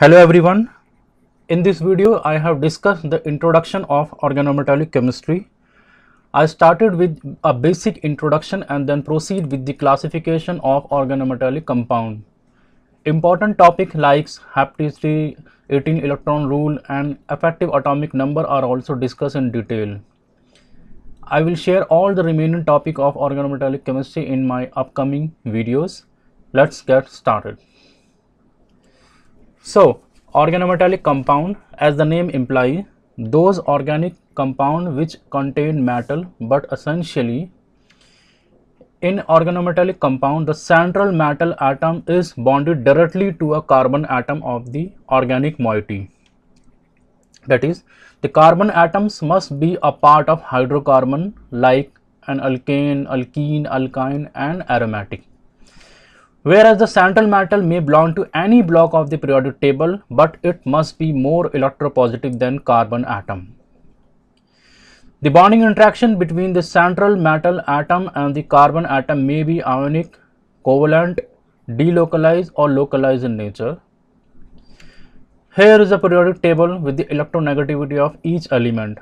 Hello everyone. In this video, I have discussed the introduction of organometallic chemistry. I started with a basic introduction and then proceed with the classification of organometallic compound. Important topic like hapticity, 18 electron rule and effective atomic number are also discussed in detail. I will share all the remaining topic of organometallic chemistry in my upcoming videos. Let's get started. So, organometallic compound as the name implies those organic compound which contain metal but essentially in organometallic compound the central metal atom is bonded directly to a carbon atom of the organic moiety. That is the carbon atoms must be a part of hydrocarbon like an alkane, alkene, alkyne and aromatic whereas the central metal may belong to any block of the periodic table but it must be more electropositive than carbon atom. The bonding interaction between the central metal atom and the carbon atom may be ionic, covalent, delocalized or localized in nature. Here is a periodic table with the electronegativity of each element.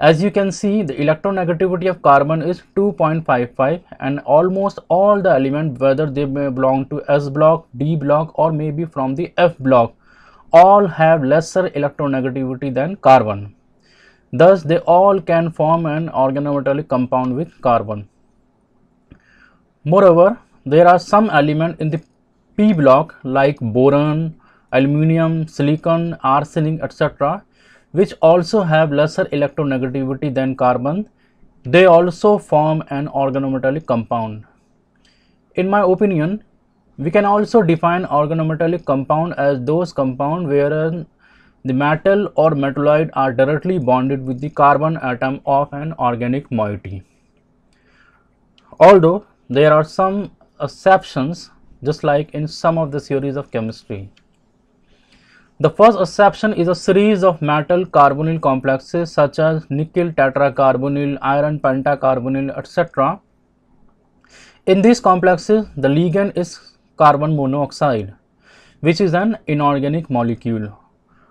As you can see, the electronegativity of carbon is 2.55 and almost all the elements whether they may belong to S block, D block or maybe from the F block all have lesser electronegativity than carbon. Thus, they all can form an organometallic compound with carbon. Moreover, there are some elements in the P block like boron, aluminum, silicon, arsenic, etc which also have lesser electronegativity than carbon, they also form an organometallic compound. In my opinion, we can also define organometallic compound as those compound wherein the metal or metalloid are directly bonded with the carbon atom of an organic moiety. Although there are some exceptions just like in some of the theories of chemistry. The first exception is a series of metal carbonyl complexes such as nickel tetracarbonyl, iron pentacarbonyl, etc. In these complexes, the ligand is carbon monoxide, which is an inorganic molecule.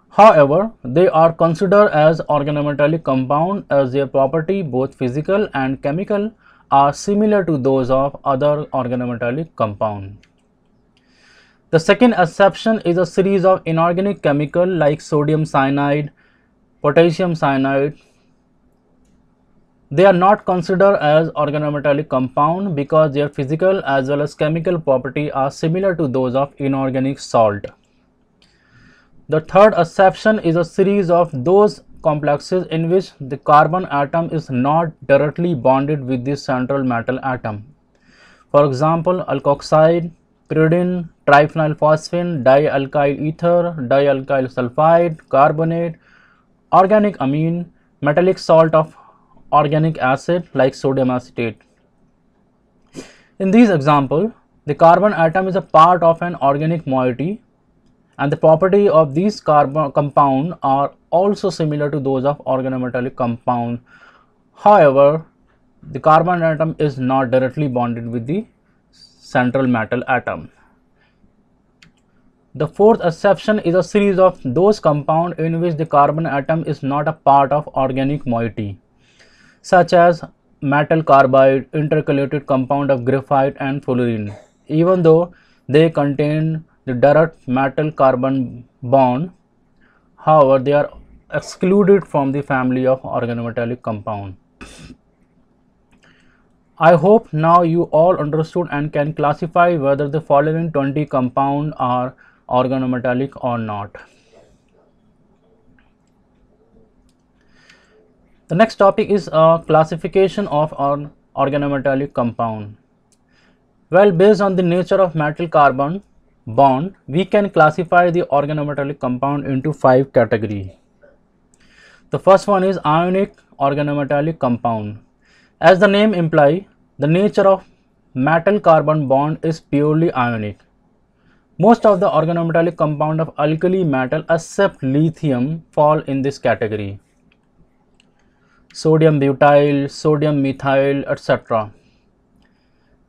However, they are considered as organometallic compound as their property both physical and chemical are similar to those of other organometallic compound. The second exception is a series of inorganic chemical like sodium cyanide, potassium cyanide. They are not considered as organometallic compound because their physical as well as chemical property are similar to those of inorganic salt. The third exception is a series of those complexes in which the carbon atom is not directly bonded with the central metal atom. For example, alkoxide, pyridine, triphenylphosphine, dialkyl ether, dialkyl sulfide, carbonate, organic amine, metallic salt of organic acid like sodium acetate. In these example, the carbon atom is a part of an organic moiety and the property of these carbon compound are also similar to those of organometallic compound. However, the carbon atom is not directly bonded with the central metal atom. The fourth exception is a series of those compounds in which the carbon atom is not a part of organic moiety, such as metal carbide, intercalated compound of graphite and fullerene, even though they contain the direct metal carbon bond. However, they are excluded from the family of organometallic compound. I hope now you all understood and can classify whether the following 20 compound are organometallic or not. The next topic is a classification of an organometallic compound. Well, based on the nature of metal carbon bond, we can classify the organometallic compound into five categories. The first one is ionic organometallic compound. As the name implies, the nature of metal carbon bond is purely ionic. Most of the organometallic compound of alkali metal except lithium fall in this category. Sodium butyl, sodium methyl, etc.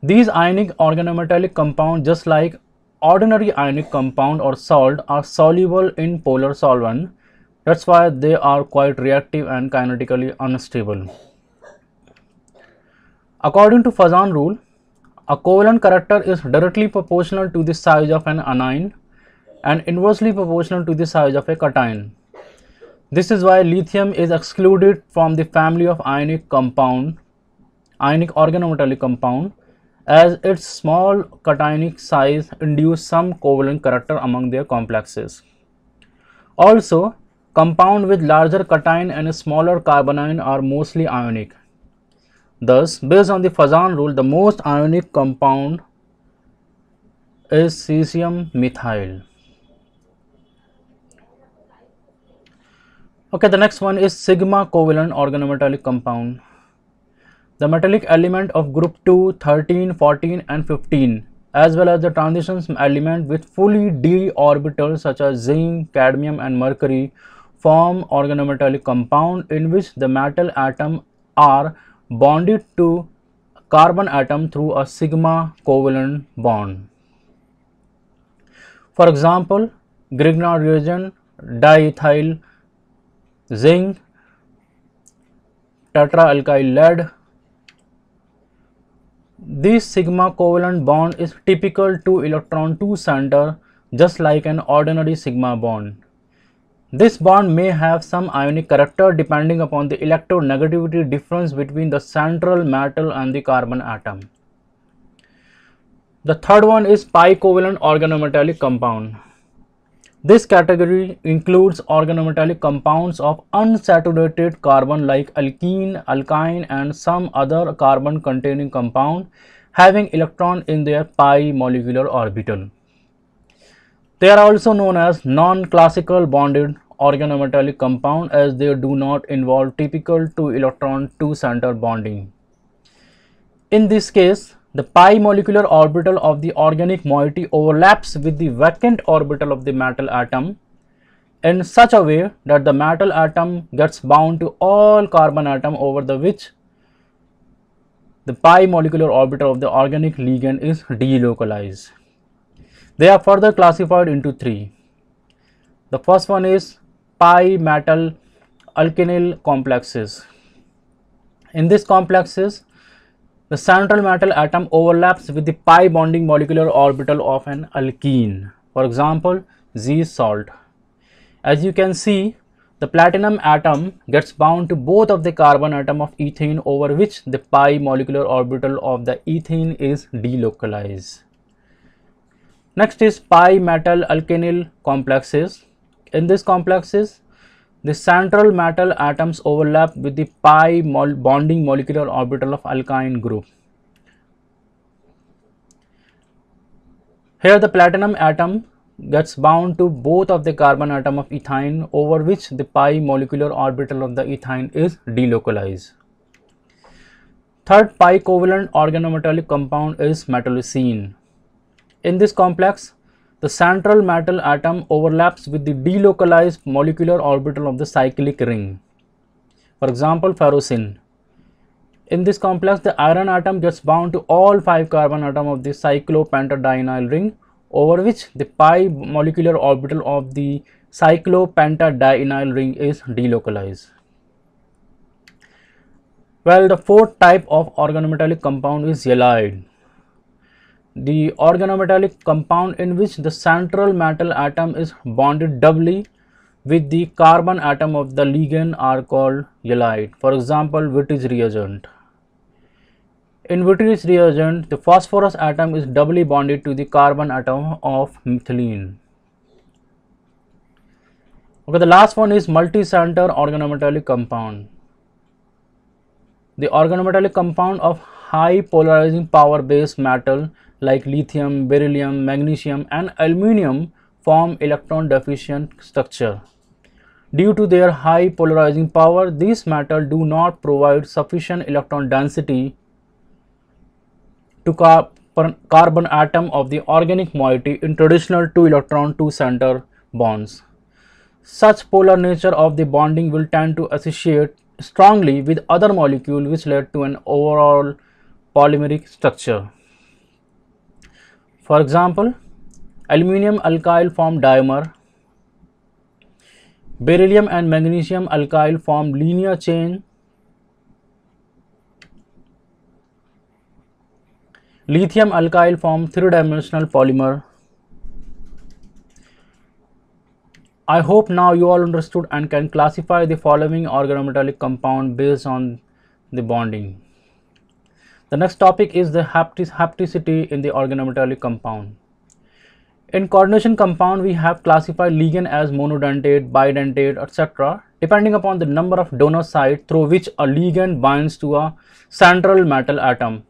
These ionic organometallic compound just like ordinary ionic compound or salt are soluble in polar solvent. That's why they are quite reactive and kinetically unstable. According to Fajans rule, a covalent character is directly proportional to the size of an anion and inversely proportional to the size of a cation. This is why lithium is excluded from the family of ionic compound, ionic organometallic compound as its small cationic size induce some covalent character among their complexes. Also, compound with larger cation and smaller carbanion are mostly ionic. Thus, based on the Fajans rule, the most ionic compound is cesium methyl. Okay, the next one is sigma covalent organometallic compound. The metallic element of group 2, 13, 14 and 15 as well as the transitions element with fully d orbitals such as zinc, cadmium and mercury form organometallic compound in which the metal atom are bonded to carbon atom through a sigma covalent bond. For example, Grignard reagent, diethyl zinc, tetraalkyl lead. This sigma covalent bond is typical to electron 2 center just like an ordinary sigma bond. This bond may have some ionic character depending upon the electronegativity difference between the central metal and the carbon atom. The third one is pi covalent organometallic compound. This category includes organometallic compounds of unsaturated carbon like alkene, alkyne and some other carbon containing compound having electron in their pi molecular orbital. They are also known as non-classical bonded organometallic compound as they do not involve typical 2 electron 2 center bonding. In this case, the pi molecular orbital of the organic moiety overlaps with the vacant orbital of the metal atom in such a way that the metal atom gets bound to all carbon atom over the which the pi molecular orbital of the organic ligand is delocalized. They are further classified into three. The first one is pi metal alkenyl complexes. In these complexes, the central metal atom overlaps with the pi bonding molecular orbital of an alkene, for example, Zeise salt. As you can see, the platinum atom gets bound to both of the carbon atom of ethane over which the pi molecular orbital of the ethane is delocalized. Next is pi metal alkenyl complexes. In these complexes, the central metal atoms overlap with the pi mol bonding molecular orbital of alkyne group. Here the platinum atom gets bound to both of the carbon atom of ethane over which the pi molecular orbital of the ethane is delocalized. Third pi covalent organometallic compound is metallocene. In this complex, the central metal atom overlaps with the delocalized molecular orbital of the cyclic ring. For example, ferrocene. In this complex, the iron atom gets bound to all 5 carbon atom of the cyclopentadienyl ring over which the pi molecular orbital of the cyclopentadienyl ring is delocalized. Well, the fourth type of organometallic compound is ylide the organometallic compound in which the central metal atom is bonded doubly with the carbon atom of the ligand are called ylide. For example, Wittig reagent. In Wittig reagent, the phosphorus atom is doubly bonded to the carbon atom of methylene. Okay, the last one is multi-center organometallic compound. The organometallic compound of high polarizing power based metal like lithium, beryllium, magnesium and aluminum form electron deficient structure. Due to their high polarizing power, these metals do not provide sufficient electron density to car carbon atom of the organic moiety in traditional 2 electron 2 center bonds. Such polar nature of the bonding will tend to associate strongly with other molecule which led to an overall polymeric structure. For example, Aluminium alkyl form dimer. Beryllium and magnesium alkyl form linear chain. Lithium alkyl form three-dimensional polymer. I hope now you all understood and can classify the following organometallic compound based on the bonding. The next topic is the hapticity in the organometallic compound. In coordination compound, we have classified ligand as monodentate, bidentate, etc. depending upon the number of donor sites through which a ligand binds to a central metal atom.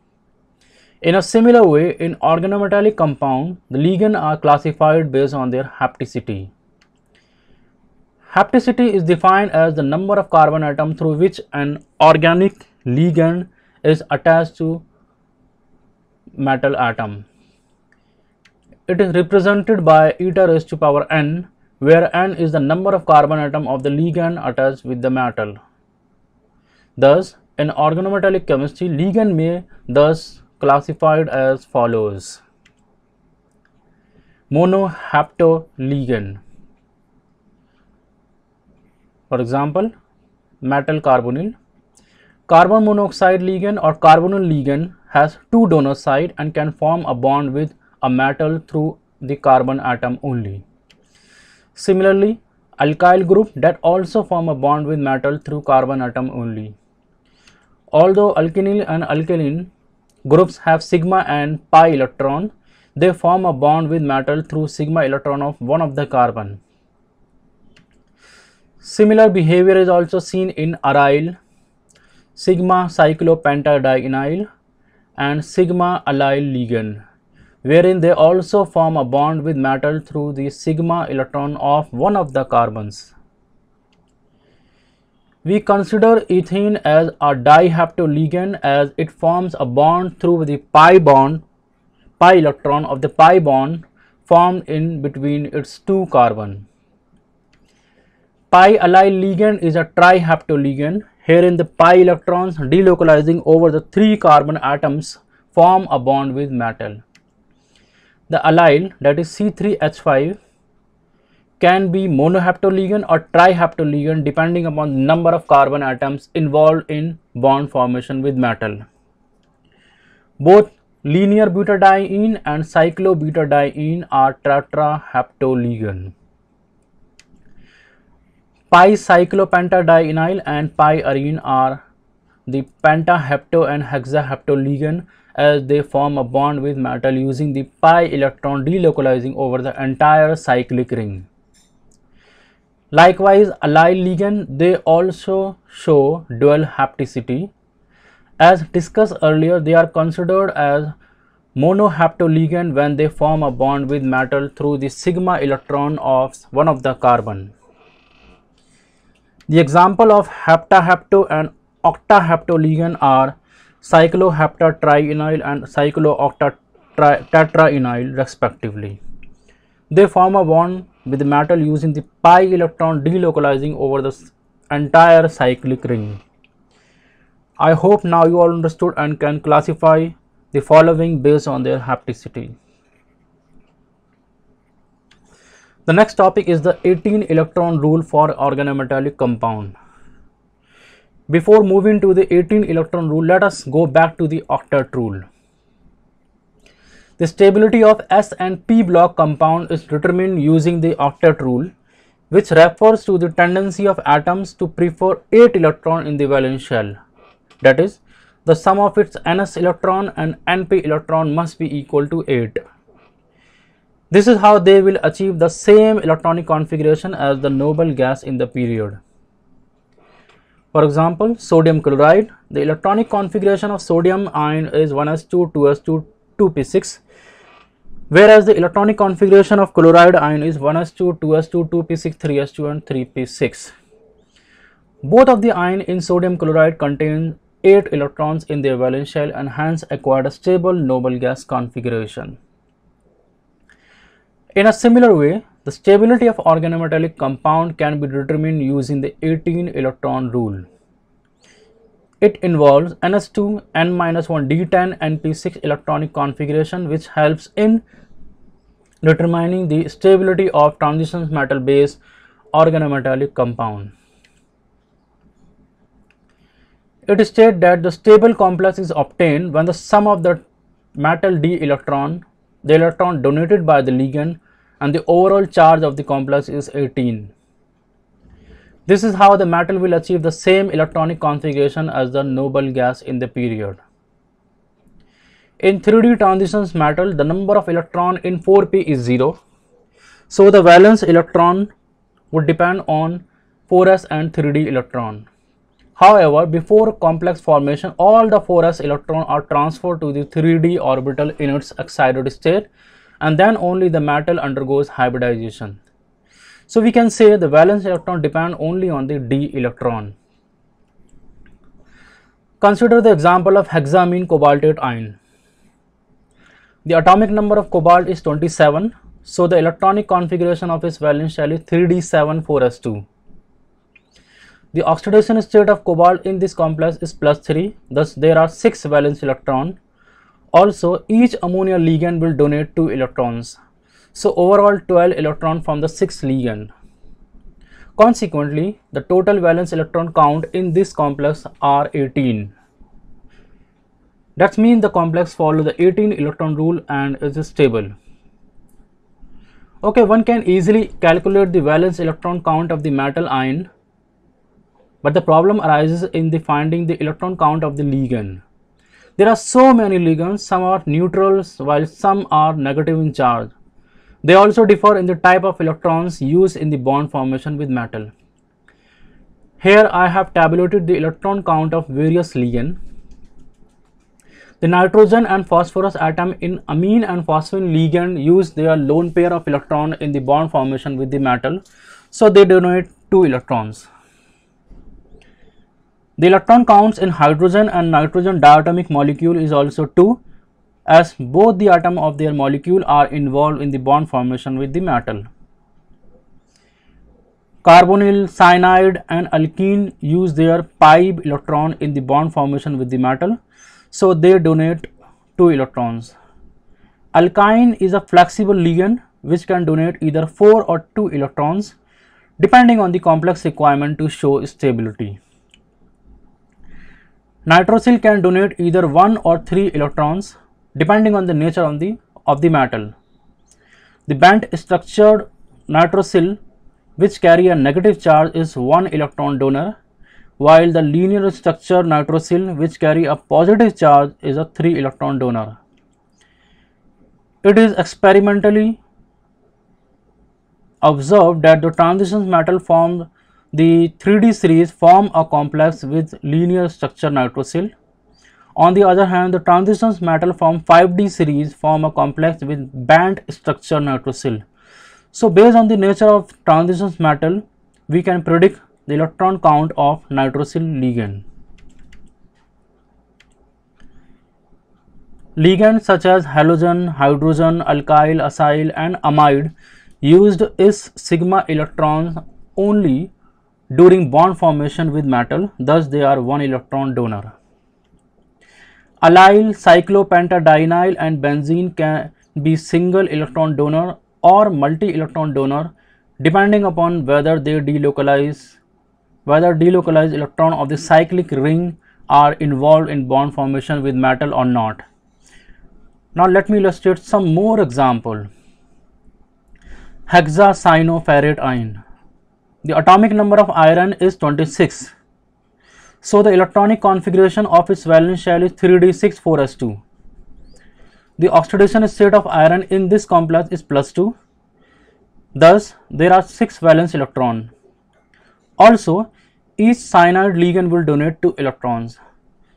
In a similar way, in organometallic compound, the ligand are classified based on their hapticity. Hapticity is defined as the number of carbon atom through which an organic ligand is attached to metal atom. It is represented by eta raised to power n where n is the number of carbon atom of the ligand attached with the metal. Thus, in organometallic chemistry, ligand may thus classified as follows. Monohaptoligand for example, metal carbonyl. Carbon monoxide ligand or carbonyl ligand has two donor side and can form a bond with a metal through the carbon atom only. Similarly, alkyl group that also form a bond with metal through carbon atom only. Although alkenyl and alkynyl groups have sigma and pi electron, they form a bond with metal through sigma electron of one of the carbon. Similar behavior is also seen in aryl, sigma cyclopentadienyl and sigma allyl ligand, wherein they also form a bond with metal through the sigma electron of one of the carbons. We consider ethene as a dihaptoligand as it forms a bond through the pi bond, pi electron of the pi bond formed in between its two carbon. Pi allyl ligand is a trihaptoligand. Herein the pi electrons delocalizing over the three carbon atoms form a bond with metal. The allyl that is C3H5 can be monohaptoligand or trihaptoligand depending upon the number of carbon atoms involved in bond formation with metal. Both linear butadiene and cyclobutadiene are tetrahaptoligand pi cyclopentadienyl and pi arene are the pentahapto and hexahapto ligand as they form a bond with metal using the pi electron delocalizing over the entire cyclic ring. Likewise, allyl ligand they also show dual hapticity. As discussed earlier, they are considered as monohaptoligand when they form a bond with metal through the sigma electron of one of the carbon. The example of heptahapto and octahaptoligand are cycloheptatrienyl and cyclooctatetraenyl respectively. They form a bond with the metal using the pi electron delocalizing over the entire cyclic ring. I hope now you all understood and can classify the following based on their hapticity. The next topic is the 18 electron rule for organometallic compound. Before moving to the 18 electron rule, let us go back to the octet rule. The stability of S and P block compound is determined using the octet rule, which refers to the tendency of atoms to prefer 8 electron in the valence shell. That is, the sum of its ns electron and np electron must be equal to 8. This is how they will achieve the same electronic configuration as the noble gas in the period. For example, sodium chloride, the electronic configuration of sodium ion is 1s2, 2s2, 2p6, whereas the electronic configuration of chloride ion is 1s2, 2s2, 2p6, 3s2 and 3p6. Both of the ion in sodium chloride contain 8 electrons in their valence shell and hence acquired a stable noble gas configuration. In a similar way, the stability of organometallic compound can be determined using the 18 electron rule. It involves NS2, N-1 D10, NP6 electronic configuration which helps in determining the stability of transition metal base organometallic compound. It states that the stable complex is obtained when the sum of the metal d electron, the electron donated by the ligand and the overall charge of the complex is 18. This is how the metal will achieve the same electronic configuration as the noble gas in the period. In 3D transitions metal, the number of electron in 4p is 0. So, the valence electron would depend on 4s and 3d electron. However, before complex formation, all the 4s electron are transferred to the 3d orbital in its excited state and then only the metal undergoes hybridization. So, we can say the valence electron depend only on the d electron. Consider the example of hexamine cobaltate ion. The atomic number of cobalt is 27. So, the electronic configuration of its valence shell is 3d74s2. The oxidation state of cobalt in this complex is plus 3. Thus, there are 6 valence electrons. Also, each ammonia ligand will donate 2 electrons. So, overall 12 electrons from the 6 ligand. Consequently, the total valence electron count in this complex are 18. That means the complex follow the 18 electron rule and is stable. Okay, one can easily calculate the valence electron count of the metal ion, but the problem arises in the finding the electron count of the ligand. There are so many ligands, some are neutrals while some are negative in charge. They also differ in the type of electrons used in the bond formation with metal. Here I have tabulated the electron count of various ligand. The nitrogen and phosphorus atom in amine and phosphine ligand use their lone pair of electron in the bond formation with the metal. So, they donate 2 electrons. The electron counts in hydrogen and nitrogen diatomic molecule is also 2 as both the atom of their molecule are involved in the bond formation with the metal. Carbonyl, cyanide and alkene use their pi electron in the bond formation with the metal so they donate 2 electrons. Alkyne is a flexible ligand which can donate either 4 or 2 electrons depending on the complex requirement to show stability. Nitrosyl can donate either 1 or 3 electrons depending on the nature of the, of the metal. The band structured nitrosyl which carry a negative charge is 1 electron donor while the linear structure nitrosyl which carry a positive charge is a 3 electron donor. It is experimentally observed that the transition metal formed the 3D series form a complex with linear structure nitrosyl. On the other hand, the transitions metal form 5D series form a complex with band structure nitrosyl. So, based on the nature of transitions metal, we can predict the electron count of nitrosyl ligand. Ligands such as halogen, hydrogen, alkyl, acyl and amide used is sigma electrons only during bond formation with metal thus they are one electron donor. Allyl, cyclopentadienyl and benzene can be single electron donor or multi electron donor depending upon whether they delocalize whether delocalized electron of the cyclic ring are involved in bond formation with metal or not. Now let me illustrate some more example. Hexacyanoferrate ion. The atomic number of iron is 26. So the electronic configuration of its valence shell is 3d64s2. The oxidation state of iron in this complex is plus 2. Thus, there are 6 valence electrons. Also, each cyanide ligand will donate 2 electrons.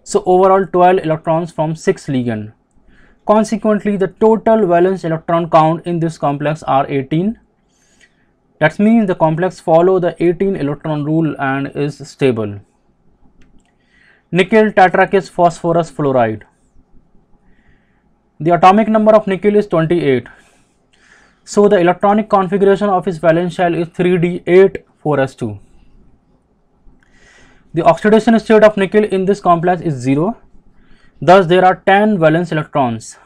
So, overall 12 electrons from 6 ligand. Consequently, the total valence electron count in this complex are 18. That means the complex follow the 18 electron rule and is stable. Nickel tetrakis phosphorus fluoride. The atomic number of nickel is 28. So, the electronic configuration of its valence shell is 3d8 4s2. The oxidation state of nickel in this complex is 0. Thus, there are 10 valence electrons.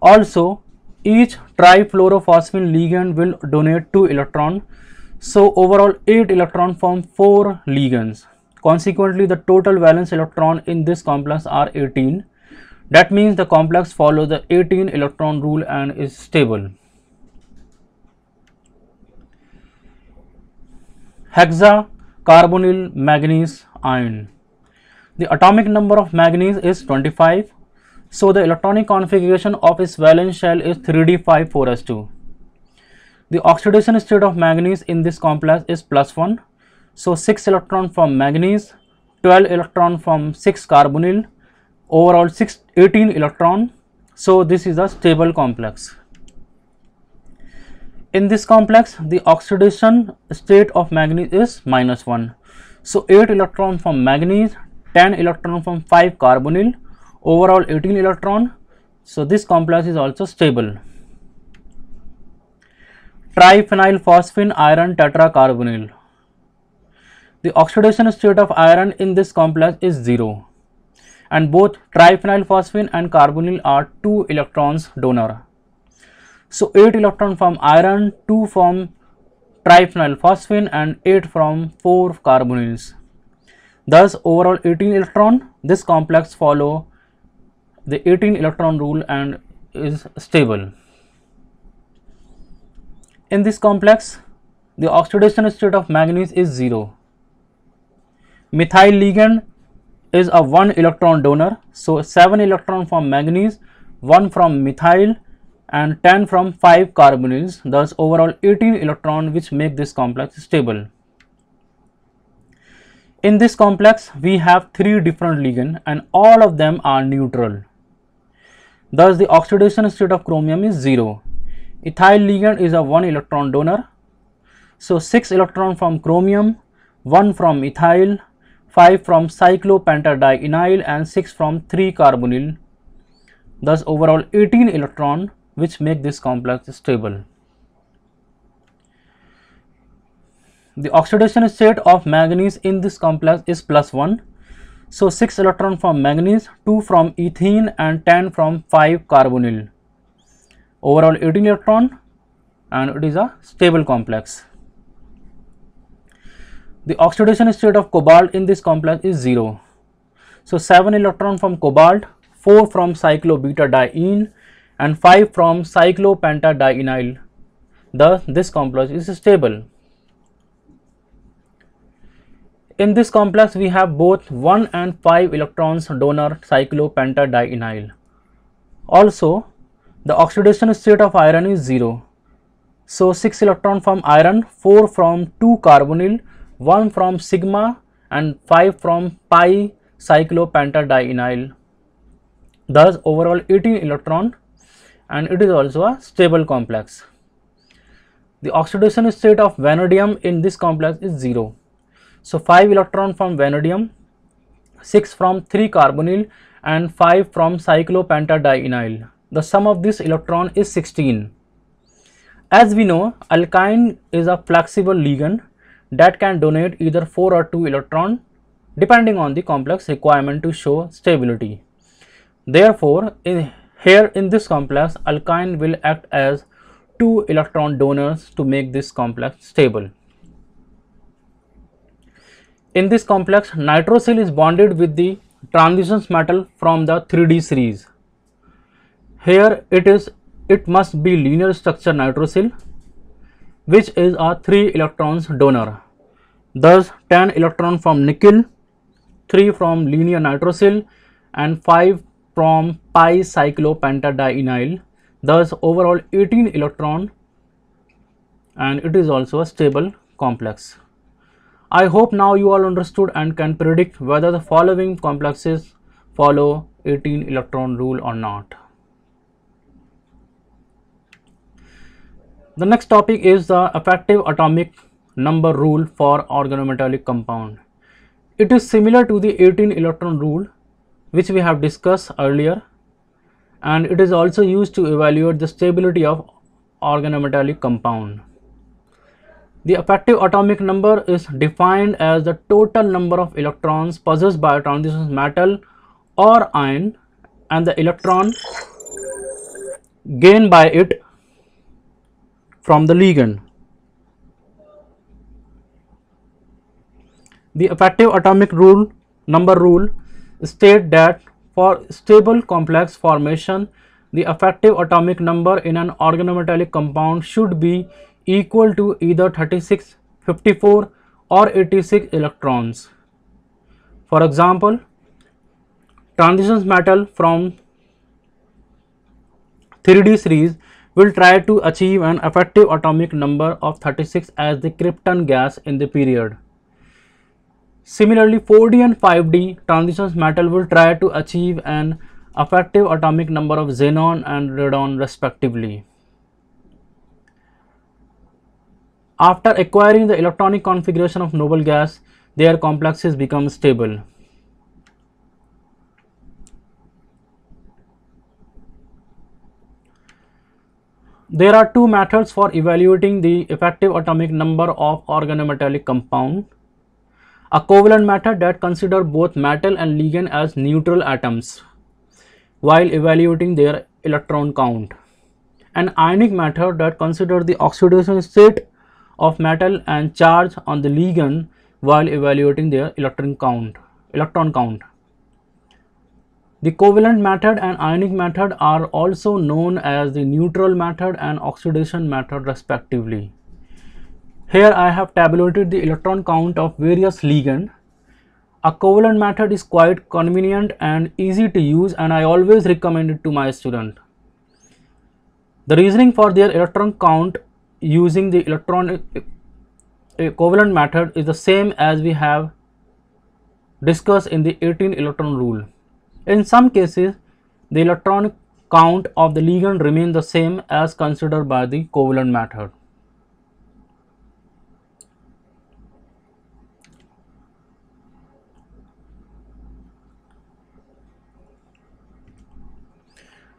Also, each trifluorophosphine ligand will donate 2 electron. So overall 8 electron form 4 ligands. Consequently, the total valence electron in this complex are 18. That means the complex follows the 18 electron rule and is stable. Hexa carbonyl manganese ion. The atomic number of manganese is 25. So the electronic configuration of its valence shell is 3d54s2. The oxidation state of manganese in this complex is plus 1. So 6 electron from manganese, 12 electron from 6 carbonyl, overall 6 18 electron. So this is a stable complex. In this complex, the oxidation state of manganese is minus 1. So 8 electron from manganese, 10 electron from 5 carbonyl, overall 18 electron. So this complex is also stable. Triphenyl phosphine iron tetracarbonyl. The oxidation state of iron in this complex is 0 and both triphenyl phosphine and carbonyl are 2 electrons donor. So 8 electron from iron, 2 from triphenyl phosphine and 8 from 4 carbonyls. Thus overall 18 electron, this complex follow the 18 electron rule and is stable. In this complex, the oxidation state of manganese is 0. Methyl ligand is a 1 electron donor. So, 7 electron from manganese, 1 from methyl and 10 from 5 carbonyls thus overall 18 electron which make this complex stable. In this complex we have 3 different ligand and all of them are neutral. Thus the oxidation state of chromium is 0. Ethyl ligand is a 1 electron donor. So 6 electron from chromium, 1 from ethyl, 5 from cyclopentadienyl and 6 from 3 carbonyl. Thus overall 18 electron which make this complex stable. The oxidation state of manganese in this complex is plus 1. So 6 electron from manganese, 2 from ethene and 10 from 5 carbonyl. Overall 18 electron and it is a stable complex. The oxidation state of cobalt in this complex is 0. So 7 electron from cobalt, 4 from cyclobutadiene and 5 from cyclopentadienyl. Thus, this complex is stable. In this complex, we have both 1 and 5 electrons donor cyclopentadienyl. Also, the oxidation state of iron is 0. So, 6 electron from iron, 4 from 2 carbonyl, 1 from sigma and 5 from pi cyclopentadienyl. Thus, overall 18 electron and it is also a stable complex. The oxidation state of vanadium in this complex is 0. So 5 electron from vanadium, 6 from 3 carbonyl and 5 from cyclopentadienyl. The sum of this electron is 16. As we know, alkyne is a flexible ligand that can donate either 4 or 2 electron depending on the complex requirement to show stability. Therefore, in here in this complex, alkyne will act as two electron donors to make this complex stable. In this complex, nitrosyl is bonded with the transitions metal from the 3D series. Here it is, it must be linear structure nitrosyl, which is a 3 electrons donor. Thus, 10 electron from nickel, 3 from linear nitrosyl and 5 from pi cyclopentadienyl thus overall 18 electron and it is also a stable complex. I hope now you all understood and can predict whether the following complexes follow 18 electron rule or not. The next topic is the effective atomic number rule for organometallic compound. It is similar to the 18 electron rule which we have discussed earlier and it is also used to evaluate the stability of organometallic compound. The effective atomic number is defined as the total number of electrons possessed by a transition metal or ion and the electron gained by it from the ligand. The effective atomic rule number rule state that for stable complex formation the effective atomic number in an organometallic compound should be equal to either 36, 54 or 86 electrons. For example, transitions metal from 3D series will try to achieve an effective atomic number of 36 as the krypton gas in the period. Similarly, 4D and 5D transitions metal will try to achieve an effective atomic number of xenon and radon respectively. After acquiring the electronic configuration of noble gas, their complexes become stable. There are two methods for evaluating the effective atomic number of organometallic compound. A covalent method that consider both metal and ligand as neutral atoms while evaluating their electron count. An ionic method that consider the oxidation state of metal and charge on the ligand while evaluating their electron count. Electron count. The covalent method and ionic method are also known as the neutral method and oxidation method respectively. Here I have tabulated the electron count of various ligand. A covalent method is quite convenient and easy to use and I always recommend it to my student. The reasoning for their electron count using the electron eh, covalent method is the same as we have discussed in the 18 electron rule. In some cases, the electron count of the ligand remain the same as considered by the covalent method.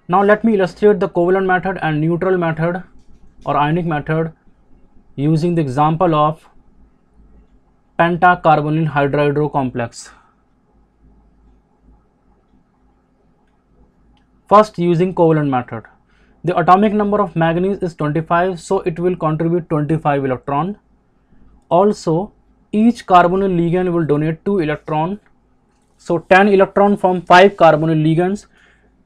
Now let me illustrate the covalent method and neutral method or ionic method using the example of pentacarbonyl hydride complex. First using covalent method. The atomic number of manganese is 25 so it will contribute 25 electron. Also each carbonyl ligand will donate 2 electron. So 10 electron from 5 carbonyl ligands.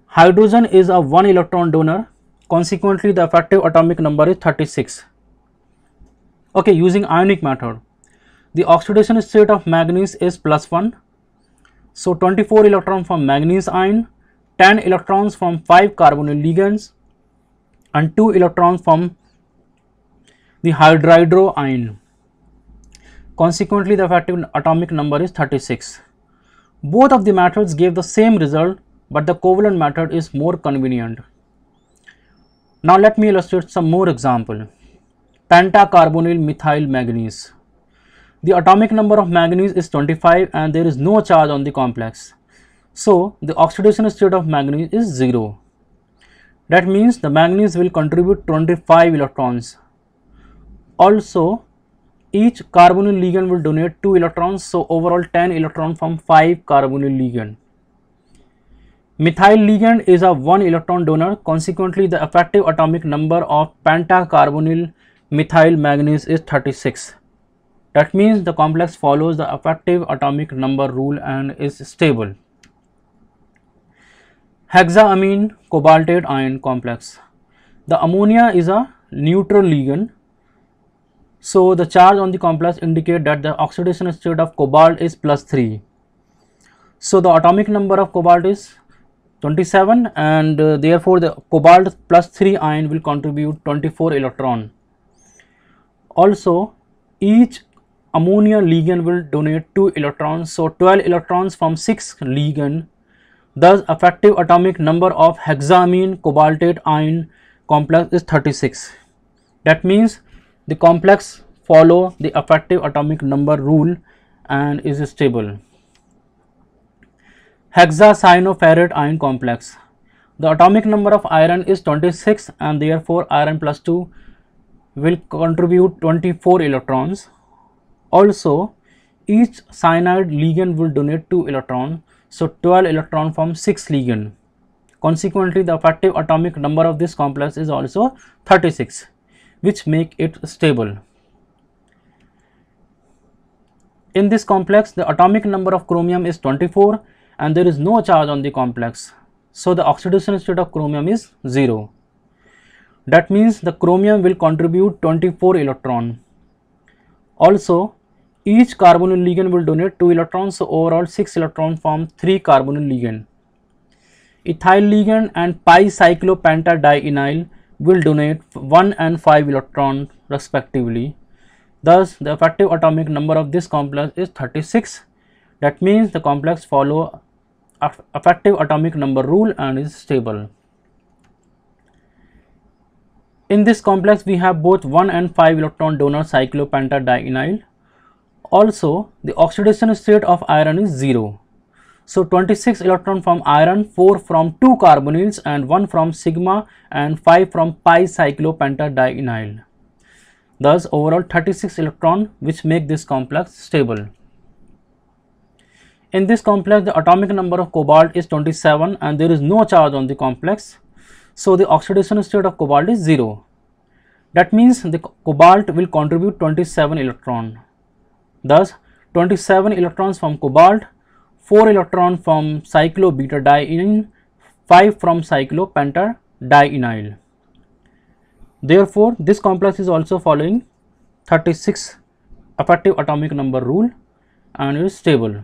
Hydrogen is a 1 electron donor consequently the effective atomic number is 36 okay using ionic method the oxidation state of manganese is plus 1 so 24 electron from manganese ion 10 electrons from 5 carbonyl ligands and 2 electrons from the hydridro ion consequently the effective atomic number is 36 both of the methods gave the same result but the covalent method is more convenient now let me illustrate some more example. Pentacarbonyl methyl manganese. The atomic number of manganese is 25 and there is no charge on the complex. So the oxidation state of manganese is 0. That means the manganese will contribute 25 electrons. Also each carbonyl ligand will donate 2 electrons so overall 10 electron from 5 carbonyl ligand. Methyl ligand is a 1 electron donor consequently the effective atomic number of pentacarbonyl methyl manganese is 36. That means the complex follows the effective atomic number rule and is stable. Hexaamine cobaltate ion complex. The ammonia is a neutral ligand. So the charge on the complex indicate that the oxidation state of cobalt is plus 3. So the atomic number of cobalt is 27 and uh, therefore the cobalt plus 3 ion will contribute 24 electron. Also each ammonia ligand will donate 2 electrons. So 12 electrons from 6 ligand. Thus effective atomic number of hexamine cobaltate ion complex is 36 that means the complex follow the effective atomic number rule and is stable hexacyanoferrate ion complex. The atomic number of iron is 26 and therefore iron plus 2 will contribute 24 electrons. Also each cyanide ligand will donate 2 electron. So 12 electron from 6 ligand. Consequently, the effective atomic number of this complex is also 36 which make it stable. In this complex, the atomic number of chromium is 24 and there is no charge on the complex. So, the oxidation state of chromium is 0. That means the chromium will contribute 24 electron. Also, each carbonyl ligand will donate 2 electrons, so overall 6 electrons form 3 carbonyl ligand. Ethyl ligand and pi cyclopentadienyl will donate 1 and 5 electrons respectively. Thus, the effective atomic number of this complex is 36. That means the complex follow effective atomic number rule and is stable. In this complex, we have both 1 and 5 electron donor cyclopentadienyl. Also, the oxidation state of iron is 0. So 26 electron from iron, 4 from 2 carbonyls and 1 from sigma and 5 from pi cyclopentadienyl. Thus overall 36 electron which make this complex stable. In this complex the atomic number of cobalt is 27 and there is no charge on the complex. So the oxidation state of cobalt is 0. That means the cobalt will contribute 27 electron. Thus 27 electrons from cobalt 4 electron from cyclobutadiene, 5 from cyclopentadienyl. Therefore, this complex is also following 36 effective atomic number rule and is stable.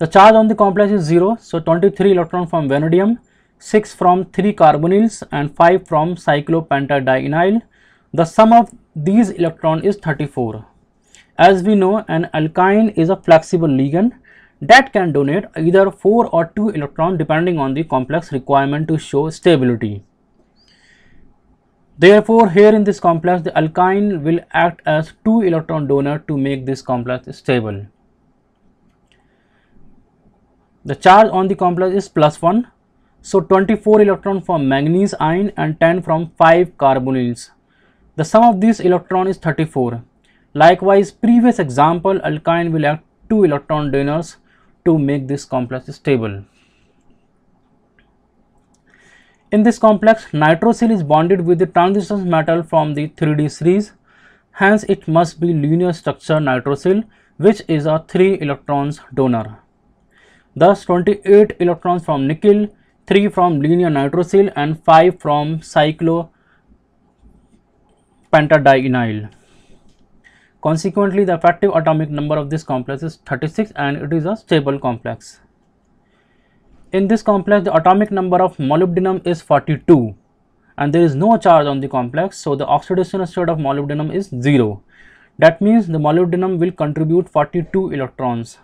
The charge on the complex is 0. So, 23 electron from vanadium, 6 from 3 carbonyls and 5 from cyclopentadienyl. The sum of these electron is 34. As we know an alkyne is a flexible ligand that can donate either 4 or 2 electron depending on the complex requirement to show stability. Therefore, here in this complex the alkyne will act as 2 electron donor to make this complex stable. The charge on the complex is plus 1. So, 24 electron from manganese ion and 10 from 5 carbonyls. The sum of these electron is 34. Likewise, previous example alkyne will act 2 electron donors to make this complex stable. In this complex, nitrosyl is bonded with the transition metal from the 3D series. Hence, it must be linear structure nitrosyl which is a 3 electrons donor. Thus, 28 electrons from nickel, 3 from linear nitrosyl and 5 from cyclopentadienyl. Consequently, the effective atomic number of this complex is 36 and it is a stable complex. In this complex, the atomic number of molybdenum is 42 and there is no charge on the complex. So, the oxidation state of molybdenum is 0. That means the molybdenum will contribute 42 electrons.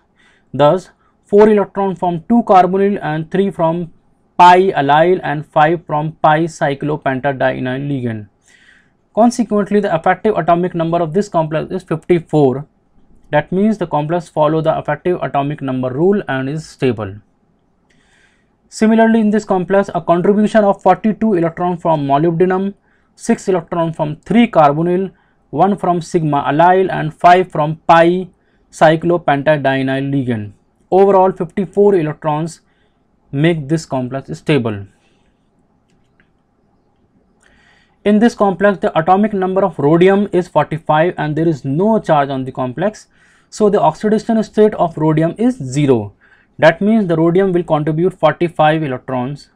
Thus, 4 electrons from 2 carbonyl and 3 from pi allyl and 5 from pi cyclopentadienyl ligand. Consequently, the effective atomic number of this complex is 54. That means the complex follow the effective atomic number rule and is stable. Similarly, in this complex, a contribution of 42 electron from molybdenum, 6 electron from 3 carbonyl, 1 from sigma allyl and 5 from pi cyclopentadienyl ligand. Overall 54 electrons make this complex stable. In this complex, the atomic number of rhodium is 45 and there is no charge on the complex. So, the oxidation state of rhodium is 0. That means the rhodium will contribute 45 electrons.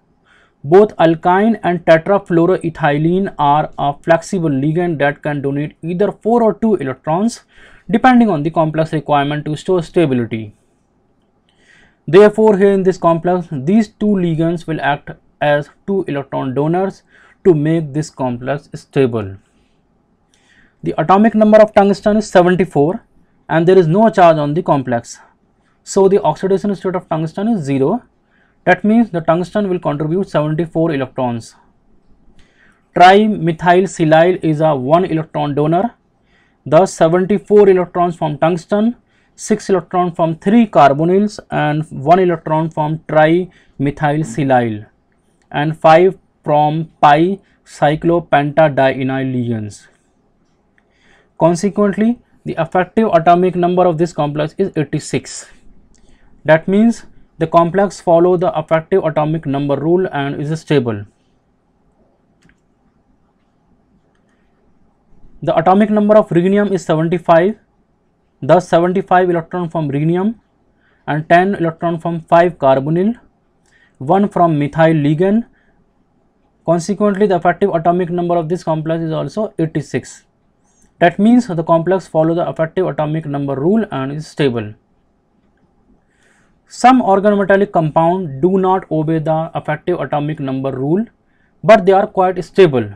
Both alkyne and tetrafluoroethylene are a flexible ligand that can donate either 4 or 2 electrons depending on the complex requirement to store stability. Therefore, here in this complex, these two ligands will act as 2 electron donors to make this complex stable. The atomic number of tungsten is 74 and there is no charge on the complex. So, the oxidation state of tungsten is 0 that means the tungsten will contribute 74 electrons. Trimethylsilyl is a 1 electron donor thus 74 electrons from tungsten 6 electron from 3 carbonyls and 1 electron from trimethylsilyl and 5 from pi cyclopentadienyl ligands. Consequently, the effective atomic number of this complex is 86. That means the complex follow the effective atomic number rule and is stable. The atomic number of rhenium is 75, thus 75 electron from rhenium and 10 electron from 5 carbonyl, 1 from methyl ligand. Consequently, the effective atomic number of this complex is also 86. That means the complex follow the effective atomic number rule and is stable. Some organometallic compound do not obey the effective atomic number rule, but they are quite stable.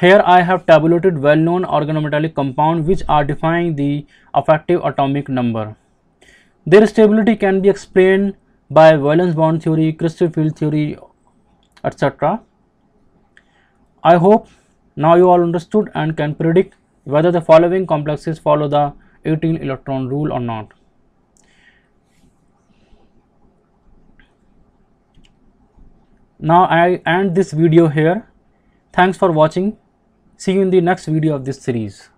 Here I have tabulated well known organometallic compound which are defining the effective atomic number. Their stability can be explained by valence bond theory, crystal field theory, etc. I hope now you all understood and can predict whether the following complexes follow the 18 electron rule or not. Now I end this video here. Thanks for watching. See you in the next video of this series.